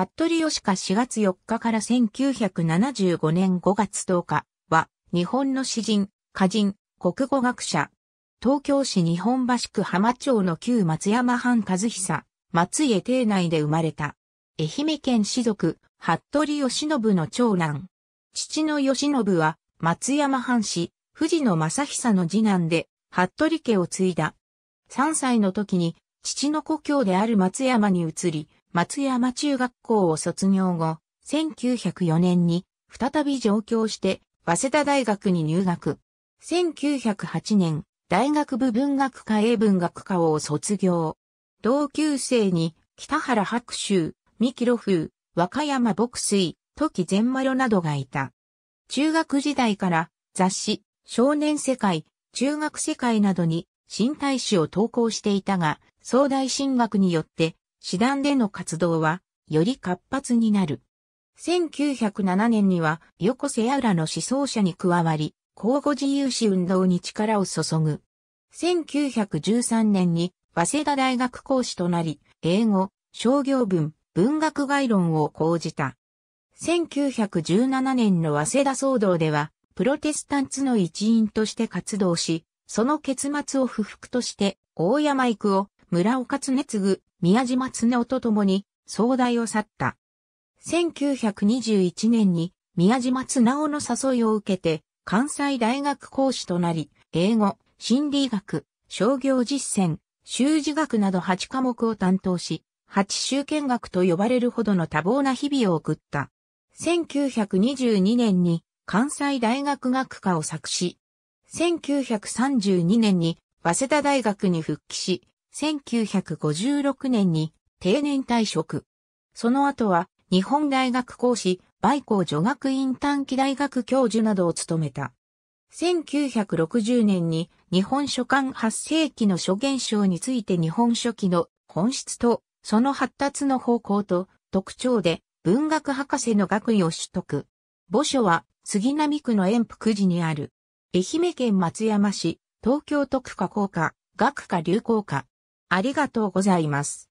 服部義家4月4日から1975年5月10日は、日本の詩人、歌人、国語学者。東京市日本橋区浜町の旧松山藩和久、松江邸内で生まれた。愛媛県士族、服部義信の長男。父の義信は、松山藩士、藤野正久の次男で、服部家を継いだ。3歳の時に、父の故郷である松山に移り、松山中学校を卒業後、1904年に再び上京して、早稲田大学に入学。1908年、大学部文学科英文学科を卒業。同級生に、北原白秋、三木露風、和歌山牧水、時善丸などがいた。中学時代から雑誌、少年世界、中学世界などに新大使を投稿していたが、総大進学によって師団での活動はより活発になる。1907年には横瀬屋浦の思想者に加わり、交互自由史運動に力を注ぐ。1913年に早稲田大学講師となり、英語、商業文、文学概論を講じた。1917年の早稲田騒動では、プロテスタンツの一員として活動し、その結末を不服として、大山育夫、村岡常次、宮島常夫と共に、総大を去った。1921年に、宮島綱夫の誘いを受けて、関西大学講師となり、英語、心理学、商業実践、修辞学など8科目を担当し、八宗見学と呼ばれるほどの多忙な日々を送った。1922年に関西大学学科を作詞。1932年に早稲田大学に復帰し、1956年に定年退職。その後は日本大学講師、梅光女学院短期大学教授などを務めた。1960年に日本書簡8世紀の諸現象について日本書紀の本質とその発達の方向と特徴で文学博士の学位を取得。墓所は杉並区の延福寺にある。愛媛県松山市、東京特化工科、学科流行科。ありがとうございます。